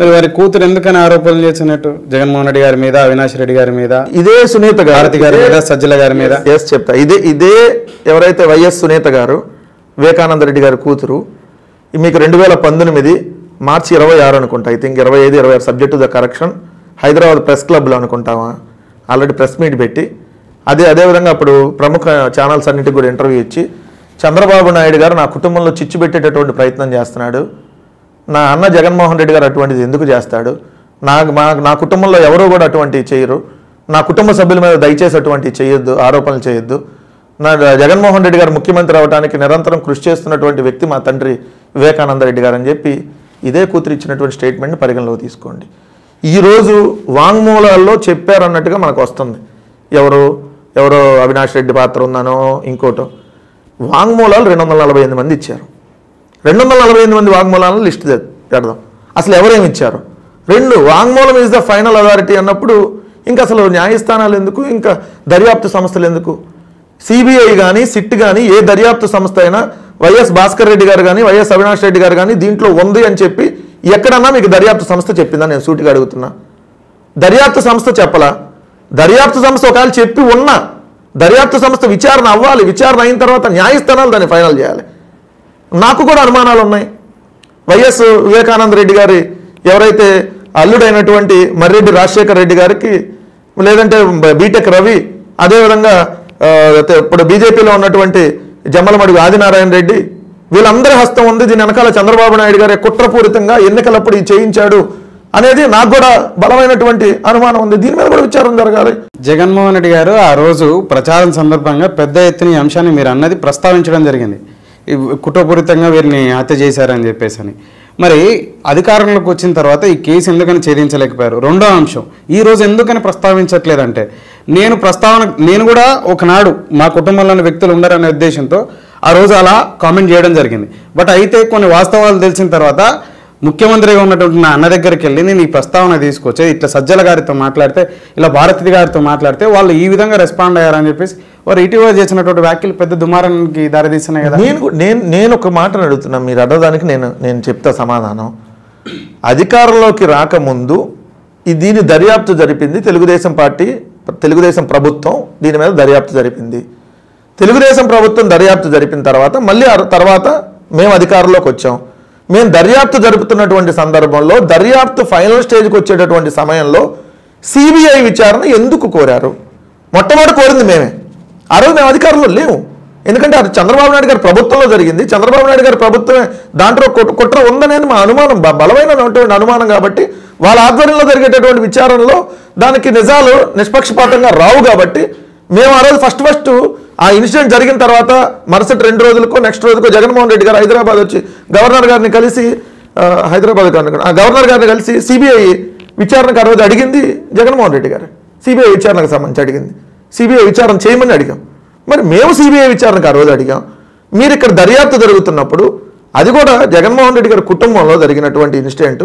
మరి వారి కూతురు ఎందుకని ఆరోపణలు చేసినట్టు జగన్మోహన్ రెడ్డి గారి మీద అవినాష్ రెడ్డి గారి మీద ఇదే సునీత భారతి గారి మీద సజ్జల గారి మీద? ఎస్ చెప్తా. ఇదే ఇదే ఎవరైతే వైఎస్ సునీత గారు వివేకానంద రెడ్డి గారి కూతురు మీకు రెండు వేల పంతొమ్మిది మార్చి ఇరవై ఆరు అనుకుంటా ఐ థింక్ ఇరవై ఐదు ఇరవై ఆరు subject the correction Hyderabad press క్లబ్లో అనుకుంటావా ఆల్రెడీ ప్రెస్ మీట్ పెట్టి అదే అదేవిధంగా అప్పుడు ప్రముఖ ఛానల్స్ అన్నిటికి కూడా ఇంటర్వ్యూ ఇచ్చి చంద్రబాబు నాయుడు గారు నా కుటుంబంలో చిచ్చు పెట్టేటటువంటి ప్రయత్నం చేస్తున్నాడు. నా అన్న జగన్మోహన్ రెడ్డి గారు అటువంటిది ఎందుకు చేస్తాడు? నా మా నా కుటుంబంలో ఎవరూ కూడా అటువంటివి చేయరు. నా కుటుంబ సభ్యుల మీద దయచేసి అటువంటివి చేయొద్దు ఆరోపణలు చేయొద్దు. నా జగన్మోహన్ రెడ్డి గారు ముఖ్యమంత్రి అవడానికి నిరంతరం కృషి చేస్తున్నటువంటి వ్యక్తి మా తండ్రి వివేకానంద రెడ్డి గారు అని చెప్పి ఇదే కూతురు ఇచ్చినటువంటి స్టేట్మెంట్ని పరిగణలోకి తీసుకోండి. ఈరోజు వాంగ్మూలాల్లో చెప్పారన్నట్టుగా మనకు వస్తుంది. ఎవరు? ఎవరో అవినాష్ రెడ్డి పాత్ర ఉందనో ఇంకోటో. వాంగ్మూలాలు రెండు వందల నలభై ఎనిమిది మంది ఇచ్చారు. రెండు వందల నలభై ఎనిమిది మంది వాంగ్మూలాలను లిస్ట్ పెడదాం. అసలు ఎవరేమి ఇచ్చారు? రెండు వాంగ్మూలం ఈజ్ ద ఫైనల్ అథారిటీ అన్నప్పుడు ఇంకా అసలు న్యాయస్థానాలు ఎందుకు? ఇంకా దర్యాప్తు సంస్థలు ఎందుకు? సిబిఐ కానీ సిట్ కానీ ఏ దర్యాప్తు సంస్థ అయినా వైఎస్ భాస్కర్ రెడ్డి గారు కానీ వైఎస్ అవినాష్ రెడ్డి గారు కానీ దీంట్లో ఉంది అని చెప్పి ఎక్కడన్నా మీకు దర్యాప్తు సంస్థ చెప్పిందా? నేను సూటిగా అడుగుతున్నా. దర్యాప్తు సంస్థ చెప్పలా? దర్యాప్తు సంస్థ ఒకవేళ చెప్పి ఉన్నా దర్యాప్తు సంస్థ విచారణ అవ్వాలి. విచారణ అయిన తర్వాత న్యాయస్థానాలు దాన్ని ఫైనల్ చేయాలి. నాకు కూడా అనుమానాలు ఉన్నాయి. వైఎస్ వివేకానంద రెడ్డి గారి ఎవరైతే అల్లుడైనటువంటి మర్రెడ్డి రాజశేఖర్ రెడ్డి గారికి లేదంటే బీటెక్ రవి అదేవిధంగా అయితే ఇప్పుడు బీజేపీలో ఉన్నటువంటి జమ్మలమడుగు ఆదినారాయణ రెడ్డి వీళ్ళందరి హస్తం ఉంది. దీని వెనకాల చంద్రబాబు నాయుడు గారి కుట్రపూరితంగా ఎన్నికలప్పుడు చేయించాడు అనేది నాకు కూడా బలమైనటువంటి అనుమానం ఉంది. దీని మీద కూడా విచారం జరగాలి. జగన్మోహన్ రెడ్డి గారు ఆ రోజు ప్రచారం సందర్భంగా పెద్ద ఎత్తున ఈ అంశాన్ని మీరు అన్నది ప్రస్తావించడం జరిగింది. కుట్రపూరితంగా వీరిని హత్య చేశారని చెప్పేసి అని మరి అధికారంలోకి వచ్చిన తర్వాత ఈ కేసు ఎందుకని ఛేదించలేకపోయారు? రెండో అంశం ఈ రోజు ఎందుకని ప్రస్తావించట్లేదంటే నేను ప్రస్తావన నేను కూడా ఒకనాడు మా కుటుంబంలోని వ్యక్తులు ఉండరనే ఉద్దేశంతో ఆ రోజు అలా కామెంట్ చేయడం జరిగింది. బట్ అయితే కొన్ని వాస్తవాలు తెలిసిన తర్వాత ముఖ్యమంత్రిగా ఉన్నటువంటి నా అన్న దగ్గరికి వెళ్ళి నేను ఈ ప్రస్తావన తీసుకొచ్చి ఇట్లా సజ్జల గారితో మాట్లాడితే ఇలా భారతి గారితో మాట్లాడితే వాళ్ళు ఈ విధంగా రెస్పాండ్ అయ్యారని చెప్పేసి వారు ఇటీవల చేసినటువంటి వ్యాఖ్యలు పెద్ద దుమారానికి దారితీస్తున్నాయి కదా. నేను నేను నేను ఒక మాటను అడుగుతున్నా మీరు అడగడానికి నేను నేను చెప్తా సమాధానం. అధికారంలోకి రాకముందు ఈ దీని దర్యాప్తు జరిపింది తెలుగుదేశం పార్టీ తెలుగుదేశం ప్రభుత్వం దీని మీద దర్యాప్తు జరిపింది. తెలుగుదేశం ప్రభుత్వం దర్యాప్తు జరిపిన తర్వాత మళ్ళీ తర్వాత మేము అధికారంలోకి వచ్చాం. మేము దర్యాప్తు జరుపుతున్నటువంటి సందర్భంలో దర్యాప్తు ఫైనల్ స్టేజ్కి వచ్చేటటువంటి సమయంలో సిబిఐ విచారణ ఎందుకు కోరారు? మొట్టమొదటి కోరింది మేమే. ఆ రోజు మేము అధికారంలో లేవు. ఎందుకంటే అది చంద్రబాబు నాయుడు గారి ప్రభుత్వంలో జరిగింది. చంద్రబాబు నాయుడు గారి ప్రభుత్వమే దాంట్లో కుట్ర- కుట్ర ఉందనేది మా అనుమానం. బలమైన అనుమానం కాబట్టి వాళ్ళ ఆధ్వర్యంలో జరిగేటటువంటి విచారణలో దానికి నిజాలు నిష్పక్షపాతంగా రావు కాబట్టి మేము ఆ రోజు ఫస్ట్ ఫస్ట్ ఆ ఇన్సిడెంట్ జరిగిన తర్వాత మరుసటి రెండు రోజులకో నెక్స్ట్ రోజుకో జగన్మోహన్ రెడ్డి గారు హైదరాబాద్ వచ్చి గవర్నర్ గారిని కలిసి హైదరాబాద్ గారిని ఆ గవర్నర్ గారిని కలిసి సిబిఐ విచారణకు ఆ రోజు అడిగింది జగన్మోహన్ రెడ్డి గారు. సిబిఐ విచారణకు సంబంధించి అడిగింది. సిబిఐ విచారణ చేయమని అడిగాం. మరి మేము సిబిఐ విచారణకు ఆ రోజు అడిగాం. మీరు ఇక్కడ దర్యాప్తు జరుగుతున్నప్పుడు అది కూడా జగన్మోహన్ రెడ్డి గారి కుటుంబంలో జరిగినటువంటి ఇన్సిడెంట్.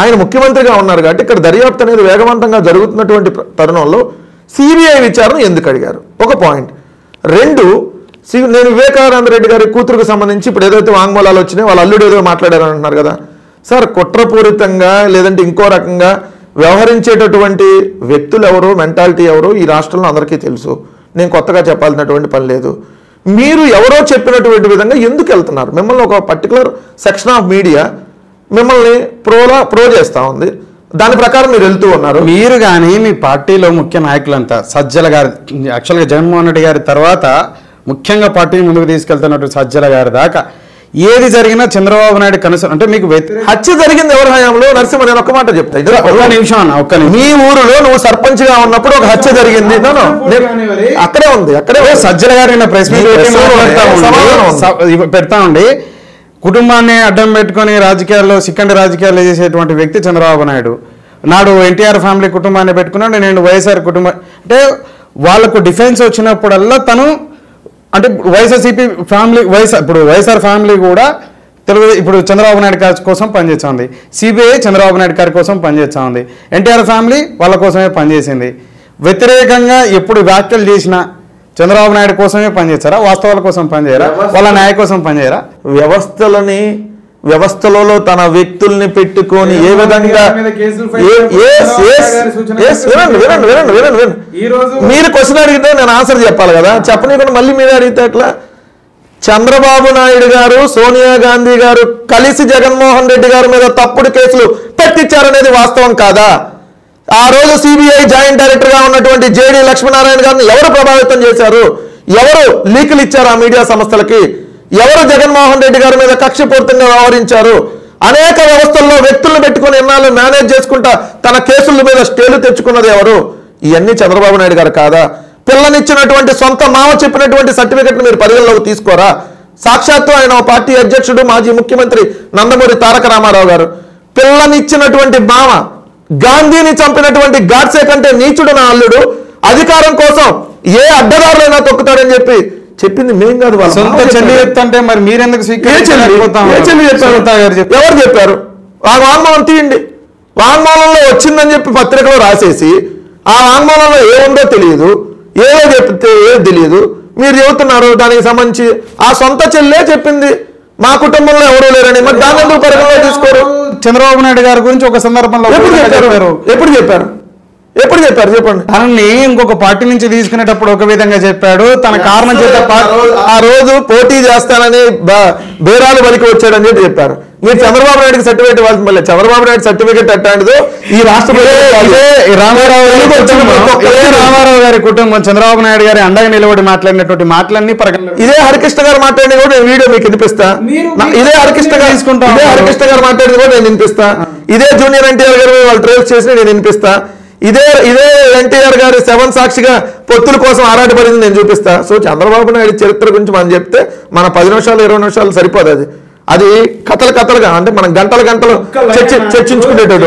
ఆయన ముఖ్యమంత్రిగా ఉన్నారు కాబట్టి ఇక్కడ దర్యాప్తు అనేది వేగవంతంగా జరుగుతున్నటువంటి తరుణంలో సిబిఐ విచారణ ఎందుకు అడిగారు? ఒక పాయింట్. రెండు సి- నేను వివేకానంద రెడ్డి గారి కూతురుకు సంబంధించి ఇప్పుడు ఏదైతే వాంగ్మూలాలు వచ్చినాయో వాళ్ళ అల్లుడు ఏదో మాట్లాడారు అంటున్నారు కదా. సార్ కుట్రపూరితంగా లేదంటే ఇంకో రకంగా వ్యవహరించేటటువంటి వ్యక్తులు ఎవరు మెంటాలిటీ ఎవరు ఈ రాష్ట్రంలో అందరికీ తెలుసు. నేను కొత్తగా చెప్పాల్సినటువంటి పని లేదు. మీరు ఎవరో చెప్పినటువంటి విధంగా ఎందుకు వెళ్తున్నారు? మిమ్మల్ని ఒక పర్టికులర్ సెక్షన్ ఆఫ్ మీడియా మిమ్మల్ని ప్రోలా ప్రో చేస్తూ ఉంది. దాని ప్రకారం మీరు వెళ్తూ ఉన్నారు. మీరు కానీ మీ పార్టీలో ముఖ్య నాయకులంతా సజ్జల గారి యాక్చువల్గా జగన్మోహన్ రెడ్డి గారి తర్వాత ముఖ్యంగా పార్టీని ముందుకు తీసుకెళ్తున్నట్టు సజ్జల గారి దాకా. ఏది జరిగినా చంద్రబాబు నాయుడు కనీసం అంటే మీకు హత్య జరిగింది ఎవరి హయాంలో? నరసింహ నేను ఒక మాట చెప్తా. ఇది ఒక్క నిమిషం అన్న ఒక్క నిమిషం. మీ ఊరిలో నువ్వు సర్పంచ్గా ఉన్నప్పుడు ఒక హత్య జరిగింది. అక్కడే ఉంది అక్కడే. సజ్జల గారు ప్రెస్ మీట్ ఇవ్వ- పెడతా ఉండి కుటుంబాన్ని అడ్డం పెట్టుకొని రాజకీయాల్లో సిక్కండి రాజకీయాలు చేసేటువంటి వ్యక్తి చంద్రబాబు నాయుడు. నాడు ఎన్టీఆర్ ఫ్యామిలీ కుటుంబాన్ని పెట్టుకున్నాడు నేను వైఎస్ఆర్ కుటుంబం అంటే వాళ్ళకు డిఫెన్స్ వచ్చినప్పుడల్లా తను అంటే వైఎస్ఆర్సీపీ ఫ్యామిలీ వైఎస్ఆర్ ఇప్పుడు వైఎస్ఆర్ ఫ్యామిలీ కూడా తెలుగు ఇప్పుడు చంద్రబాబు నాయుడు గారి కోసం పనిచేస్తుంది. సిబిఐ చంద్రబాబు నాయుడు గారి కోసం పనిచేస్తుంది. ఎన్టీఆర్ ఫ్యామిలీ వాళ్ళ కోసమే పనిచేసింది. వ్యతిరేకంగా ఎప్పుడు వ్యాఖ్యలు చేసినా చంద్రబాబు నాయుడు కోసమే పనిచేస్తారా? వాస్తవాల కోసం పనిచేయరా? వాళ్ళ న్యాయ కోసం పనిచేయరా? వ్యవస్థలని వ్యవస్థలలో తన వ్యక్తుల్ని పెట్టుకొని ఏ విధంగా మీరు క్వశ్చన్ అడిగితే నేను ఆన్సర్ చెప్పాలి కదా. చెప్పనీయకుండా మళ్ళీ మీరు అడిగితే ఎట్లా? చంద్రబాబు నాయుడు గారు సోనియా గాంధీ గారు కలిసి జగన్మోహన్ రెడ్డి గారి మీద తప్పుడు కేసులు పెట్టించారనేది వాస్తవం కాదా? ఆ రోజు సిబిఐ జాయింట్ డైరెక్టర్గా ఉన్నటువంటి జేడి లక్ష్మీనారాయణ గారిని ఎవరు ప్రభావితం చేశారు? ఎవరు లీకులు ఇచ్చారు ఆ మీడియా సంస్థలకి? ఎవరు జగన్మోహన్ రెడ్డి గారి మీద కక్షపూర్తంగా వ్యవహరించారు? అనేక వ్యవస్థల్లో వ్యక్తులను పెట్టుకుని ఎన్నాళ్ళు మేనేజ్ చేసుకుంటా తన కేసుల మీద స్టేలు తెచ్చుకున్నది ఎవరు? ఇవన్నీ చంద్రబాబు నాయుడు గారు కాదా? పిల్లనిచ్చినటువంటి సొంత మామ చెప్పినటువంటి సర్టిఫికెట్ మీరు పరిగణలోకి తీసుకోరా? సాక్షాత్తు ఆయన ఓ పార్టీ అధ్యక్షుడు మాజీ ముఖ్యమంత్రి నందమూరి తారక రామారావు గారు. పిల్లనిచ్చినటువంటి మామ గాంధీని చంపినటువంటి గాడ్సే కంటే నీచుడు నా అల్లుడు. అధికారం కోసం ఏ అడ్డదారులైనా తొక్కుతాడని చెప్పి చెప్పింది మేం కాదు సొంత చెల్లి అంటే మరి మీరెందుకు. ఎవరు చెప్పారు? ఆ వాంగ్మూలం తీయండి. వాంగ్మూలంలో వచ్చిందని చెప్పి పత్రికలో రాసేసి ఆ వాంగ్మూలంలో ఏముందో తెలియదు ఏదో చెప్తే ఏదో తెలియదు. మీరు చెబుతున్నారు దానికి సంబంధించి ఆ సొంత చెల్లే చెప్పింది. మా కుటుంబంలో ఎవరూ లేరని మరి ఎందుకు పరిగణలో తీసుకోరు? చంద్రబాబు నాయుడు గారి గురించి ఒక సందర్భంలో ఎప్పుడు చెప్పారు? ఎప్పుడు చెప్పారు? ఎప్పుడు చెప్పారు? చెప్పండి. తనని ఇంకొక పార్టీ నుంచి తీసుకునేటప్పుడు ఒక విధంగా చెప్పాడు. తన కారణం చేత ఆ రోజు- పోటీ చేస్తానని బేరాలు బలికి వచ్చాడని చెప్పి చెప్పారు. మీరు చంద్రబాబు నాయుడుకి సర్టిఫికేట్ ఇవ్వాల్సి మళ్ళీ చంద్రబాబు నాయుడు సర్టిఫికేట్ అట్టాంటిదో ఈ రాష్ట్ర రామారావు గారి కుటుంబం, రామారావు గారి చంద్రబాబు నాయుడు గారి అండగా నిలబడి మాట్లాడినటువంటి మాటలన్నీ ఇదే హరికృష్ణ గారు మాట్లాడింది కూడా నేను వీడియో మీకు వినిపిస్తా. ఇదే హరికృష్ణ గారు తీసుకుంటా ఇదే. హరికృష్ణ గారు మాట్లాడింది కూడా నేను వినిపిస్తా. ఇదే జూనియర్ ఎన్టీఆర్ గారు వాళ్ళు ట్రేస్ చేసి నేను వినిపిస్తా. ఇదే ఇదే ఎన్టీఆర్ గారి సెవెన్ సాక్షిగా పొత్తుల కోసం ఆరాటపడింది నేను చూపిస్తా. సో చంద్రబాబు నాయుడు చరిత్ర గురించి మనం చెప్తే మన పది నిమిషాలు ఇరవై నిమిషాలు సరిపోదు అది. అది కథలు కథలుగా అంటే మనం గంటలు గంటలు చర్చ చర్చించుకునేటట్టు